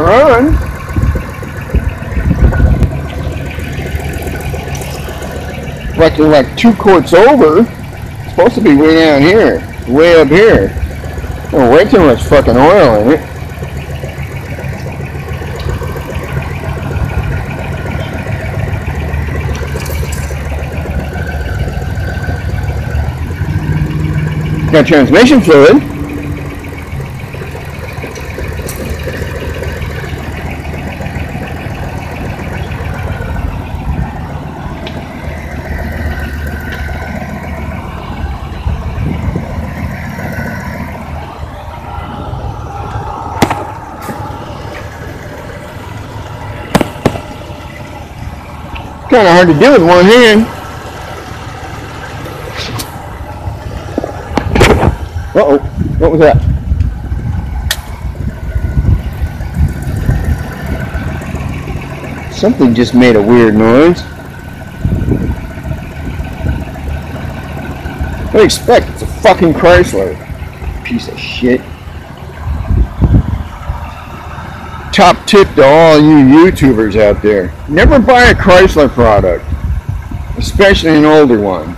Run. Like like two courts over. It's supposed to be way down here, way up here. Oh, way too much fucking oil in it. Got transmission fluid. Kind of hard to do with one hand. Uh-oh. What was that? Something just made a weird noise. What do you expect? It's a fucking Chrysler. Piece of shit. Top tip to all you YouTubers out there. Never buy a Chrysler product. Especially an older one.